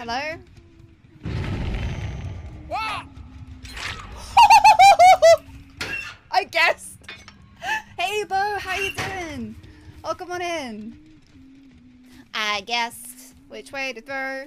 Hello? I guessed. Hey, Bo, how you doing? Oh, come on in. I guessed which way to throw.